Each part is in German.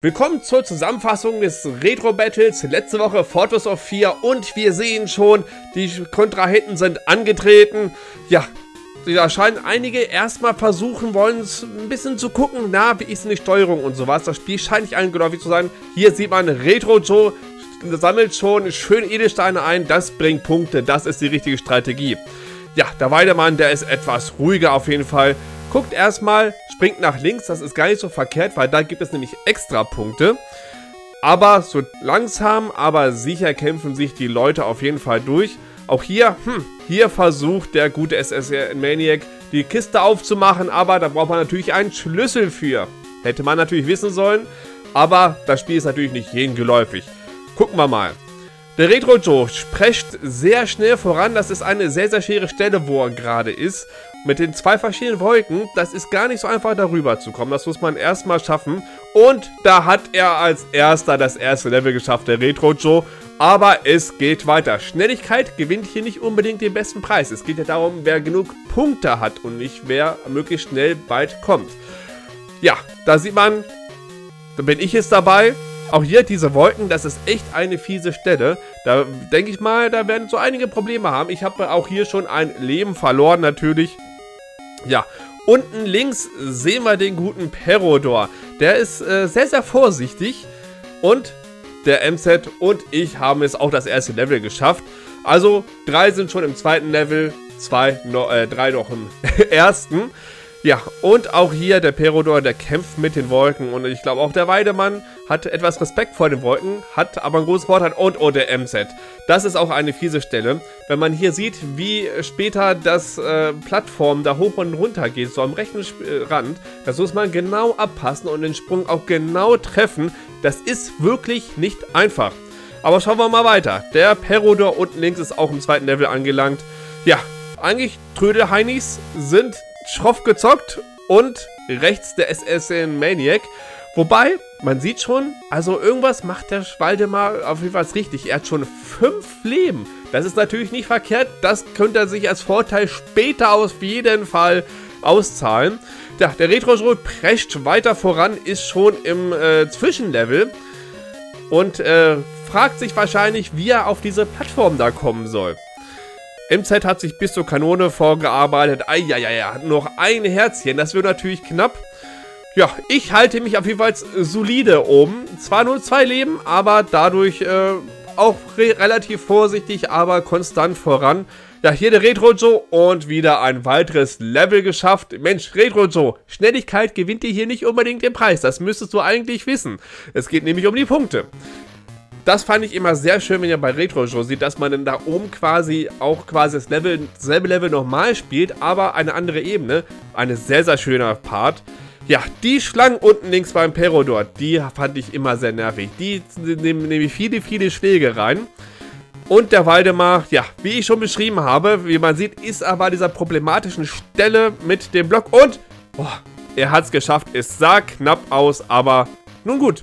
Willkommen zur Zusammenfassung des Retro Battles. Letzte Woche Fortress of 4 und wir sehen schon, die Kontrahenten sind angetreten. Ja, da scheinen einige erstmal versuchen wollen, ein bisschen zu gucken, na, wie ist denn die Steuerung und sowas. Das Spiel scheint nicht eingeläufig zu sein. Hier sieht man Retro Joe sammelt schon schön Edelsteine ein. Das bringt Punkte. Das ist die richtige Strategie. Ja, der Weidemann, der ist etwas ruhiger auf jeden Fall. Guckt erstmal, springt nach links, das ist gar nicht so verkehrt, weil da gibt es nämlich extra Punkte. Aber so langsam, aber sicher kämpfen sich die Leute auf jeden Fall durch. Auch hier, hm, hier versucht der gute SSR-Maniac die Kiste aufzumachen, aber da braucht man natürlich einen Schlüssel für. Hätte man natürlich wissen sollen, aber das Spiel ist natürlich nicht jeden geläufig. Gucken wir mal. Der Retro Joe sprecht sehr schnell voran. Das ist eine sehr, sehr schwere Stelle, wo er gerade ist. Mit den zwei verschiedenen Wolken, das ist gar nicht so einfach darüber zu kommen. Das muss man erstmal schaffen. Und da hat er als erster das erste Level geschafft, der Retro Joe. Aber es geht weiter. Schnelligkeit gewinnt hier nicht unbedingt den besten Preis. Es geht ja darum, wer genug Punkte hat und nicht wer möglichst schnell bald kommt. Ja, da sieht man, da bin ich jetzt dabei. Auch hier diese Wolken, das ist echt eine fiese Stelle. Da denke ich mal, da werden so einige Probleme haben. Ich habe auch hier schon ein Leben verloren natürlich. Ja, unten links sehen wir den guten Perodor. Der ist äh, sehr, sehr vorsichtig. Und der MZ und ich haben es auch das erste Level geschafft. Also drei sind schon im zweiten Level, zwei, no, äh, drei noch im ersten. Ja, und auch hier der Perodor, der kämpft mit den Wolken. Und ich glaube auch der Weidemann hat etwas Respekt vor den Wolken, hat aber ein großes Vorteil. Und oh, der MZ. Das ist auch eine fiese Stelle. Wenn man hier sieht, wie später das äh, Plattform da hoch und runter geht, so am rechten äh, Rand, das muss man genau abpassen und den Sprung auch genau treffen. Das ist wirklich nicht einfach. Aber schauen wir mal weiter. Der Perodor unten links ist auch im zweiten Level angelangt. Ja, eigentlich Trödelheinis sind schroff gezockt und rechts der SSN Maniac. Wobei, man sieht schon, also irgendwas macht der Waldemar auf jeden Fall richtig. Er hat schon fünf Leben. Das ist natürlich nicht verkehrt. Das könnte er sich als Vorteil später auf jeden Fall auszahlen. Ja, der retro prescht weiter voran, ist schon im äh, Zwischenlevel und äh, fragt sich wahrscheinlich, wie er auf diese Plattform da kommen soll. MZ hat sich bis zur Kanone vorgearbeitet. Eieiei, hat noch ein Herzchen. Das wird natürlich knapp. Ja, ich halte mich auf jeden Fall solide oben. Zwar nur zwei Leben, aber dadurch äh, auch re relativ vorsichtig, aber konstant voran. Ja, hier der Retro Joe und wieder ein weiteres Level geschafft. Mensch, Retro Joe, Schnelligkeit gewinnt dir hier nicht unbedingt den Preis. Das müsstest du eigentlich wissen. Es geht nämlich um die Punkte. Das fand ich immer sehr schön, wenn ihr bei Retro Show sieht, dass man dann da oben quasi auch quasi das Level, selbe Level nochmal spielt, aber eine andere Ebene. Eine sehr, sehr schöner Part. Ja, die Schlangen unten links beim Perodor, die fand ich immer sehr nervig. Die nehmen nämlich viele, viele Schläge rein. Und der Waldemar, ja, wie ich schon beschrieben habe, wie man sieht, ist aber an dieser problematischen Stelle mit dem Block. Und, oh, er hat es geschafft. Es sah knapp aus, aber nun gut.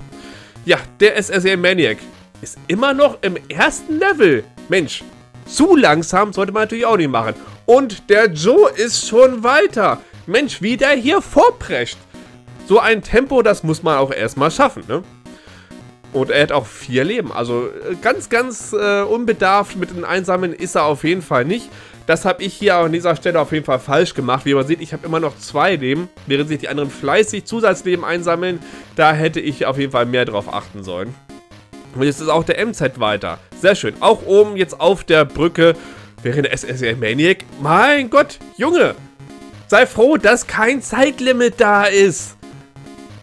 Ja, der SSL Maniac ist immer noch im ersten Level. Mensch, zu langsam sollte man natürlich auch nicht machen. Und der Joe ist schon weiter. Mensch, wie der hier vorprescht. So ein Tempo, das muss man auch erstmal schaffen, ne? Und er hat auch vier Leben. Also äh, ganz, ganz äh, unbedarft mit den Einsamen ist er auf jeden Fall nicht. Das habe ich hier an dieser Stelle auf jeden Fall falsch gemacht. Wie man sieht, ich habe immer noch zwei Leben, während sich die anderen fleißig Zusatzleben einsammeln. Da hätte ich auf jeden Fall mehr drauf achten sollen. Und jetzt ist auch der MZ weiter. Sehr schön. Auch oben jetzt auf der Brücke wäre der SSL Maniac. Mein Gott, Junge. Sei froh, dass kein Zeitlimit da ist.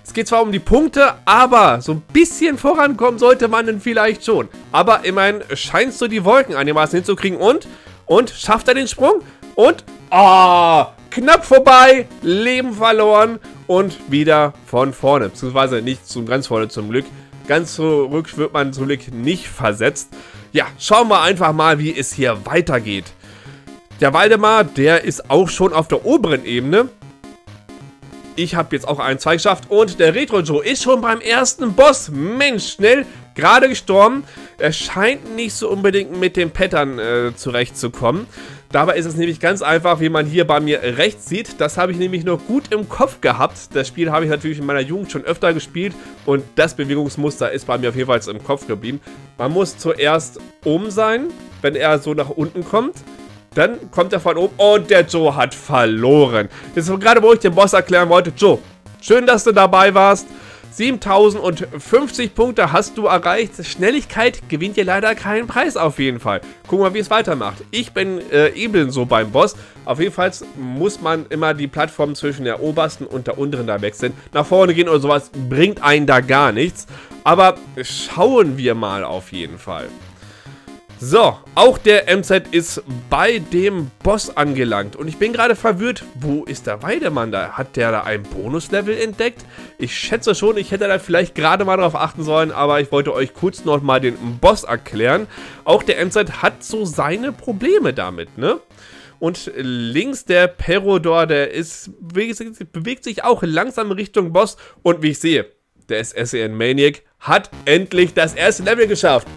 Es geht zwar um die Punkte, aber so ein bisschen vorankommen sollte man dann vielleicht schon. Aber immerhin scheinst du die Wolken einigermaßen hinzukriegen. Und? Und? Schafft er den Sprung? Und? Ah, oh, knapp vorbei. Leben verloren. Und wieder von vorne. Beziehungsweise nicht zum ganz vorne zum Glück. Ganz zurück wird man zum Glück nicht versetzt. Ja, schauen wir einfach mal, wie es hier weitergeht. Der Waldemar, der ist auch schon auf der oberen Ebene. Ich habe jetzt auch einen Zweig geschafft und der Retro Joe ist schon beim ersten Boss. Mensch, schnell, gerade gestorben. Er scheint nicht so unbedingt mit den Pattern äh, zurechtzukommen. Dabei ist es nämlich ganz einfach, wie man hier bei mir rechts sieht. Das habe ich nämlich noch gut im Kopf gehabt. Das Spiel habe ich natürlich in meiner Jugend schon öfter gespielt und das Bewegungsmuster ist bei mir auf jeden Fall im Kopf geblieben. Man muss zuerst oben sein, wenn er so nach unten kommt. Dann kommt er von oben und der Joe hat verloren. Jetzt gerade, wo ich den Boss erklären wollte. Joe, schön, dass du dabei warst. 7050 Punkte hast du erreicht. Schnelligkeit gewinnt dir leider keinen Preis auf jeden Fall. Gucken wir wie es weitermacht. Ich bin äh, ebenso beim Boss. Auf jeden Fall muss man immer die Plattform zwischen der obersten und der unteren da wechseln. Nach vorne gehen oder sowas bringt einen da gar nichts. Aber schauen wir mal auf jeden Fall. So, auch der MZ ist bei dem Boss angelangt. Und ich bin gerade verwirrt, wo ist der Weidemann da? Hat der da ein Bonuslevel entdeckt? Ich schätze schon, ich hätte da vielleicht gerade mal darauf achten sollen, aber ich wollte euch kurz noch mal den Boss erklären. Auch der MZ hat so seine Probleme damit, ne? Und links der Perodor, der ist, bewegt sich auch langsam Richtung Boss. Und wie ich sehe, der SSEN Maniac hat endlich das erste Level geschafft.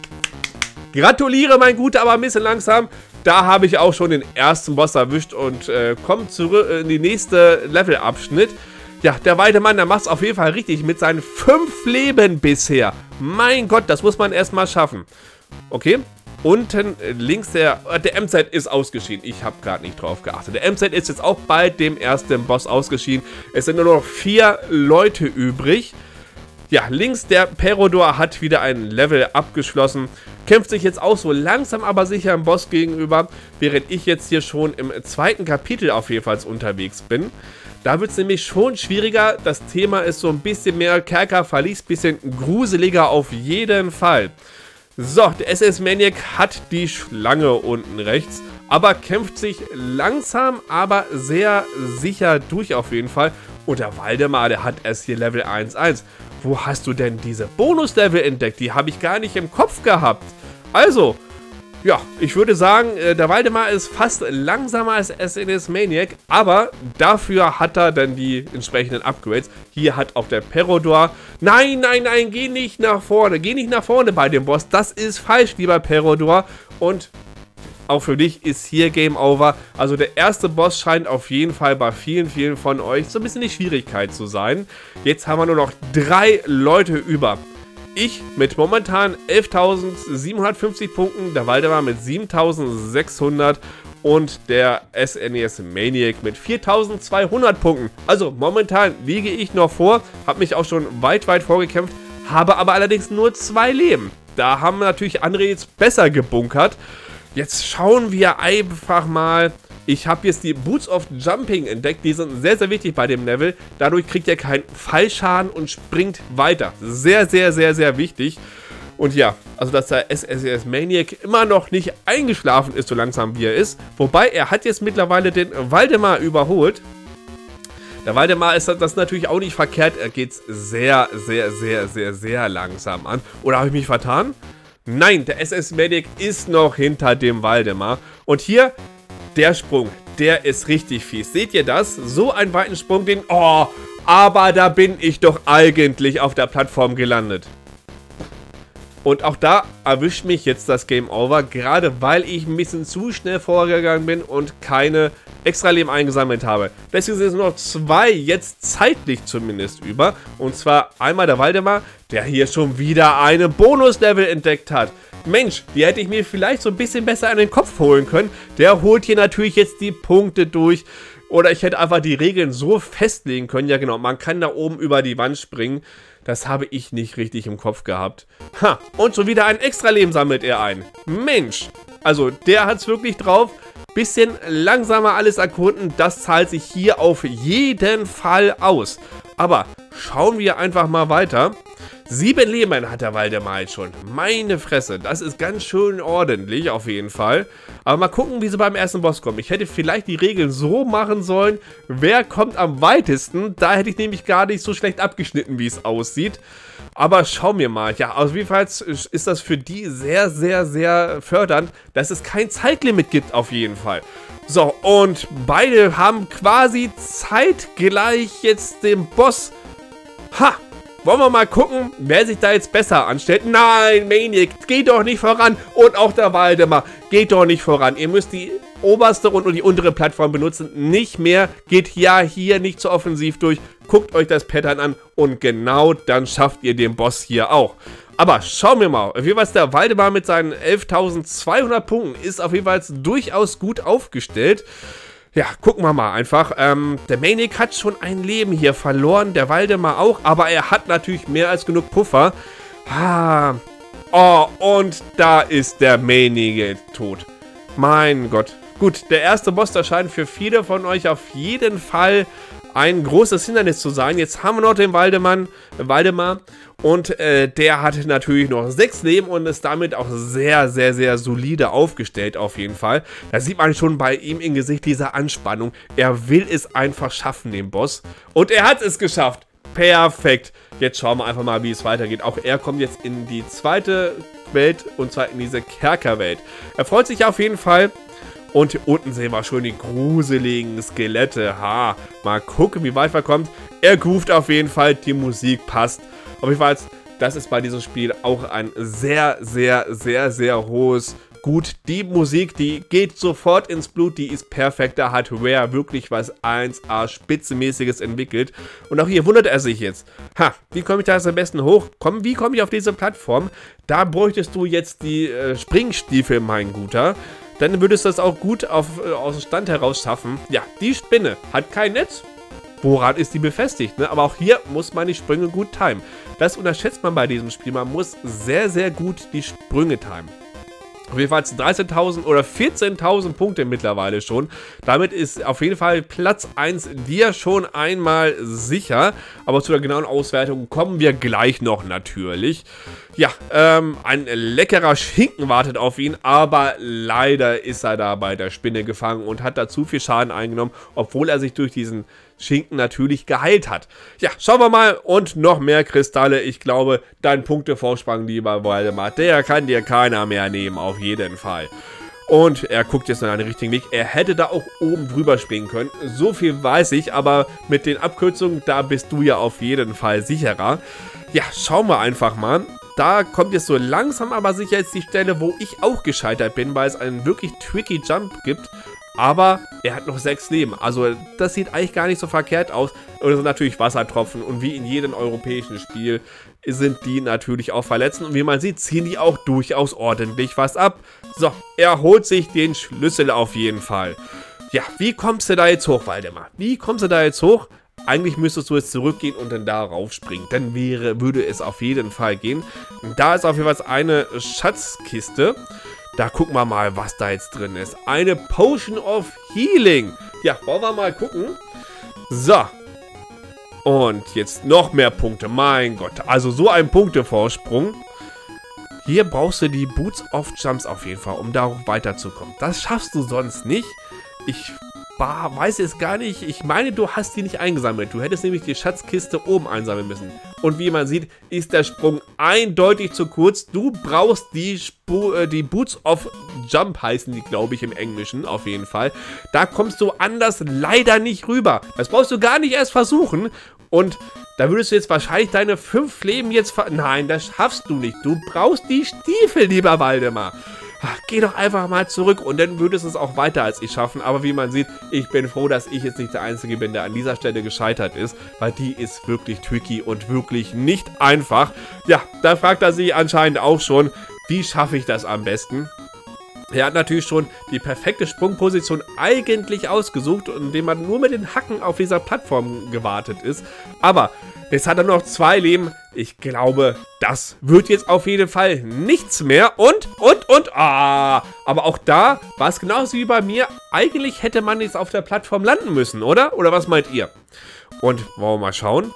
Gratuliere, mein Guter, aber ein bisschen langsam. Da habe ich auch schon den ersten Boss erwischt und äh, komme zurück in die nächste Levelabschnitt. Ja, der Weidemann, der macht es auf jeden Fall richtig mit seinen fünf Leben bisher. Mein Gott, das muss man erstmal schaffen. Okay, unten links der, äh, der MZ ist ausgeschieden. Ich habe gerade nicht drauf geachtet. Der MZ ist jetzt auch bei dem ersten Boss ausgeschieden. Es sind nur noch vier Leute übrig. Ja, links der Perodor hat wieder ein Level abgeschlossen. Kämpft sich jetzt auch so langsam aber sicher im Boss gegenüber, während ich jetzt hier schon im zweiten Kapitel auf jeden Fall unterwegs bin. Da wird es nämlich schon schwieriger. Das Thema ist so ein bisschen mehr Kerker verlies, bisschen gruseliger auf jeden Fall. So, der SS Maniac hat die Schlange unten rechts, aber kämpft sich langsam, aber sehr sicher durch auf jeden Fall. Und der Waldemar, der hat erst hier Level 1-1. Wo hast du denn diese Bonuslevel entdeckt? Die habe ich gar nicht im Kopf gehabt. Also, ja, ich würde sagen, äh, der Waldemar ist fast langsamer als SNS Maniac, aber dafür hat er dann die entsprechenden Upgrades. Hier hat auch der Perodor... Nein, nein, nein, geh nicht nach vorne, geh nicht nach vorne bei dem Boss. Das ist falsch, lieber Perodor. Und auch für dich ist hier Game Over. Also der erste Boss scheint auf jeden Fall bei vielen, vielen von euch so ein bisschen die Schwierigkeit zu sein. Jetzt haben wir nur noch drei Leute über. Ich mit momentan 11.750 Punkten, der Waldemar mit 7.600 und der SNES e Maniac mit 4.200 Punkten. Also momentan liege ich noch vor, habe mich auch schon weit, weit vorgekämpft, habe aber allerdings nur zwei Leben. Da haben natürlich andere jetzt besser gebunkert. Jetzt schauen wir einfach mal. Ich habe jetzt die Boots of Jumping entdeckt. Die sind sehr, sehr wichtig bei dem Level. Dadurch kriegt ihr keinen Fallschaden und springt weiter. Sehr, sehr, sehr, sehr wichtig. Und ja, also dass der SSS Maniac immer noch nicht eingeschlafen ist, so langsam wie er ist. Wobei, er hat jetzt mittlerweile den Waldemar überholt. Der Waldemar ist das natürlich auch nicht verkehrt. Er geht sehr, sehr, sehr, sehr, sehr langsam an. Oder habe ich mich vertan? Nein, der SS Medic ist noch hinter dem Waldemar. Und hier, der Sprung, der ist richtig fies. Seht ihr das? So einen weiten Sprung, den... Oh, aber da bin ich doch eigentlich auf der Plattform gelandet. Und auch da erwischt mich jetzt das Game Over, gerade weil ich ein bisschen zu schnell vorgegangen bin und keine extra Leben eingesammelt habe. Deswegen sind es nur noch zwei jetzt zeitlich zumindest über. Und zwar einmal der Waldemar, der hier schon wieder eine Bonuslevel entdeckt hat. Mensch, die hätte ich mir vielleicht so ein bisschen besser an den Kopf holen können. Der holt hier natürlich jetzt die Punkte durch. Oder ich hätte einfach die Regeln so festlegen können. Ja genau, man kann da oben über die Wand springen. Das habe ich nicht richtig im Kopf gehabt. Ha, und schon wieder ein extra Leben sammelt er ein. Mensch, also der hat es wirklich drauf. Bisschen langsamer alles erkunden, das zahlt sich hier auf jeden Fall aus. Aber schauen wir einfach mal weiter. Sieben Leben hat der Waldemar jetzt schon. Meine Fresse, das ist ganz schön ordentlich auf jeden Fall. Aber mal gucken, wie sie beim ersten Boss kommen. Ich hätte vielleicht die Regeln so machen sollen, wer kommt am weitesten. Da hätte ich nämlich gar nicht so schlecht abgeschnitten, wie es aussieht. Aber schauen wir mal. Ja, also jedenfalls ist das für die sehr, sehr, sehr fördernd, dass es kein Zeitlimit gibt auf jeden Fall. So, und beide haben quasi zeitgleich jetzt den Boss. Ha! Wollen wir mal gucken, wer sich da jetzt besser anstellt. Nein, Maniac, geht doch nicht voran. Und auch der Waldemar, geht doch nicht voran. Ihr müsst die oberste und die untere Plattform benutzen. Nicht mehr. Geht ja hier nicht so offensiv durch. Guckt euch das Pattern an und genau dann schafft ihr den Boss hier auch. Aber schauen wir mal. Auf jeden Fall der Waldemar mit seinen 11.200 Punkten ist auf jeden Fall durchaus gut aufgestellt. Ja, gucken wir mal einfach. Ähm, der Manic hat schon ein Leben hier verloren, der Waldemar auch, aber er hat natürlich mehr als genug Puffer. Ah. Oh, und da ist der Manic tot. Mein Gott. Gut, der erste Boss erscheint für viele von euch auf jeden Fall ein großes Hindernis zu sein. Jetzt haben wir noch den Waldemann, Waldemar und äh, der hat natürlich noch sechs Leben und ist damit auch sehr, sehr, sehr solide aufgestellt auf jeden Fall. Da sieht man schon bei ihm im Gesicht diese Anspannung. Er will es einfach schaffen, den Boss. Und er hat es geschafft. Perfekt. Jetzt schauen wir einfach mal, wie es weitergeht. Auch er kommt jetzt in die zweite Welt und zwar in diese Kerkerwelt. Er freut sich auf jeden Fall. Und hier unten sehen wir schon die gruseligen Skelette. Ha, mal gucken, wie weit er kommt. Er ruft auf jeden Fall, die Musik passt. Auf jeden Fall, das ist bei diesem Spiel auch ein sehr, sehr, sehr, sehr hohes Gut, die Musik, die geht sofort ins Blut, die ist perfekt. Da hat Rare wirklich was 1A Spitzenmäßiges entwickelt. Und auch hier wundert er sich jetzt. Ha, wie komme ich da jetzt am besten hoch? Komm, wie komme ich auf diese Plattform? Da bräuchtest du jetzt die äh, Springstiefel, mein Guter dann würdest du das auch gut auf, äh, aus dem Stand heraus schaffen. Ja, die Spinne hat kein Netz. Woran ist die befestigt? Ne? Aber auch hier muss man die Sprünge gut timen. Das unterschätzt man bei diesem Spiel. Man muss sehr, sehr gut die Sprünge timen. Auf jeden Fall 13.000 oder 14.000 Punkte mittlerweile schon. Damit ist auf jeden Fall Platz 1 dir schon einmal sicher. Aber zu der genauen Auswertung kommen wir gleich noch natürlich. Ja, ähm, ein leckerer Schinken wartet auf ihn, aber leider ist er da bei der Spinne gefangen und hat da zu viel Schaden eingenommen, obwohl er sich durch diesen Schinken natürlich geheilt hat. Ja, schauen wir mal. Und noch mehr Kristalle. Ich glaube, dein Punktevorsprung, lieber Waldemar, der kann dir keiner mehr nehmen, auf jeden Fall. Und er guckt jetzt in einen richtigen Weg. Er hätte da auch oben drüber springen können. So viel weiß ich, aber mit den Abkürzungen, da bist du ja auf jeden Fall sicherer. Ja, schauen wir einfach mal. Da kommt jetzt so langsam aber sicher jetzt die Stelle, wo ich auch gescheitert bin, weil es einen wirklich tricky Jump gibt. Aber er hat noch sechs Leben. Also das sieht eigentlich gar nicht so verkehrt aus. Und es sind natürlich Wassertropfen. Und wie in jedem europäischen Spiel sind die natürlich auch verletzend. Und wie man sieht, ziehen die auch durchaus ordentlich was ab. So, er holt sich den Schlüssel auf jeden Fall. Ja, wie kommst du da jetzt hoch, Waldemar? Wie kommst du da jetzt hoch? Eigentlich müsstest du jetzt zurückgehen und dann da raufspringen. Dann wäre, würde es auf jeden Fall gehen. Da ist auf jeden Fall eine Schatzkiste. Da gucken wir mal, was da jetzt drin ist. Eine Potion of Healing. Ja, wollen wir mal gucken. So. Und jetzt noch mehr Punkte. Mein Gott. Also so ein Punktevorsprung. Hier brauchst du die Boots of Jumps auf jeden Fall, um darauf weiterzukommen. Das schaffst du sonst nicht. Ich Bah, weiß jetzt gar nicht. Ich meine, du hast die nicht eingesammelt. Du hättest nämlich die Schatzkiste oben einsammeln müssen. Und wie man sieht, ist der Sprung eindeutig zu kurz. Du brauchst die, Sp äh, die Boots of Jump, heißen die, glaube ich, im Englischen, auf jeden Fall. Da kommst du anders leider nicht rüber. Das brauchst du gar nicht erst versuchen. Und da würdest du jetzt wahrscheinlich deine fünf Leben jetzt ver... Nein, das schaffst du nicht. Du brauchst die Stiefel, lieber Waldemar geh doch einfach mal zurück und dann würdest du es auch weiter als ich schaffen. Aber wie man sieht, ich bin froh, dass ich jetzt nicht der Einzige bin, der an dieser Stelle gescheitert ist, weil die ist wirklich tricky und wirklich nicht einfach. Ja, da fragt er sich anscheinend auch schon, wie schaffe ich das am besten? Er hat natürlich schon die perfekte Sprungposition eigentlich ausgesucht, indem man nur mit den Hacken auf dieser Plattform gewartet ist. Aber jetzt hat er noch zwei Leben. Ich glaube, das wird jetzt auf jeden Fall nichts mehr. Und, und, und, ah. Aber auch da war es genauso wie bei mir. Eigentlich hätte man jetzt auf der Plattform landen müssen, oder? Oder was meint ihr? Und wollen wir mal schauen.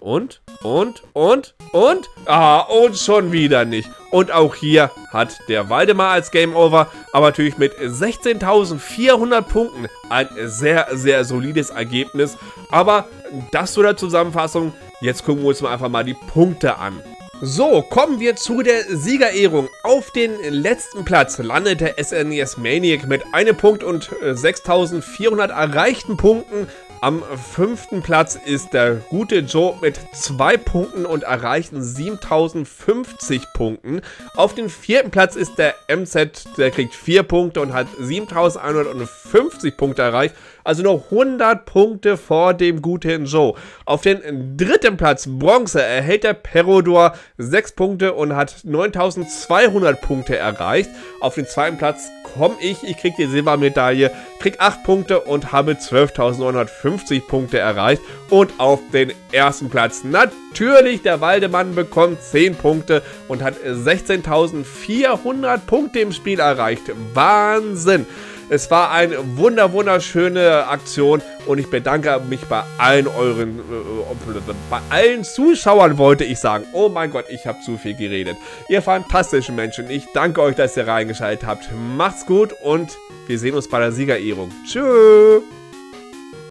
Und, und, und, und, ah, und schon wieder nicht. Und auch hier hat der Waldemar als Game Over, aber natürlich mit 16.400 Punkten ein sehr, sehr solides Ergebnis. Aber das zu der Zusammenfassung. Jetzt gucken wir uns mal einfach mal die Punkte an. So, kommen wir zu der Siegerehrung. Auf den letzten Platz landet der SNES e Maniac mit einem Punkt und 6400 äh, erreichten Punkten. Am fünften Platz ist der gute Joe mit zwei Punkten und erreichten 7050 Punkten. Auf dem vierten Platz ist der MZ, der kriegt vier Punkte und hat 7150 Punkte erreicht. Also noch 100 Punkte vor dem guten Joe. Auf den dritten Platz Bronze erhält der Perodor 6 Punkte und hat 9200 Punkte erreicht. Auf den zweiten Platz komme ich, ich kriege die Silbermedaille, krieg 8 Punkte und habe 12.950 Punkte erreicht. Und auf den ersten Platz natürlich der Waldemann bekommt 10 Punkte und hat 16.400 Punkte im Spiel erreicht. Wahnsinn! Es war eine wunder wunderschöne Aktion und ich bedanke mich bei allen euren, äh, bei allen Zuschauern wollte ich sagen. Oh mein Gott, ich habe zu viel geredet. Ihr fantastischen Menschen, ich danke euch, dass ihr reingeschaltet habt. Macht's gut und wir sehen uns bei der Siegerehrung. Tschüss.